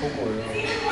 抽过，然。